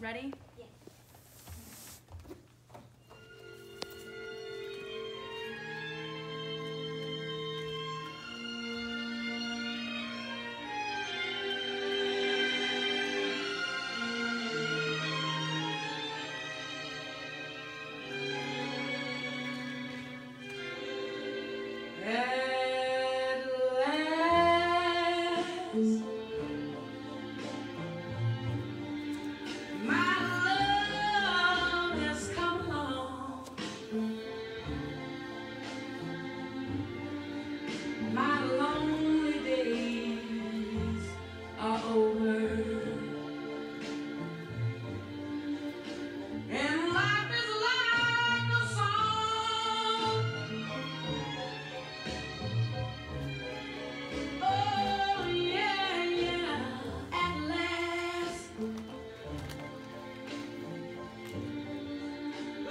Ready? Yes.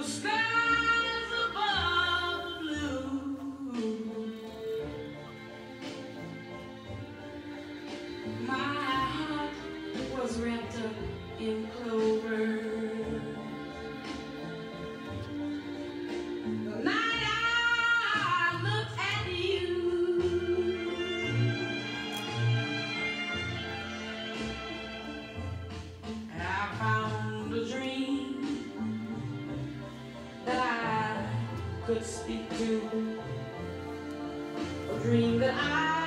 stay. could speak to. A dream that I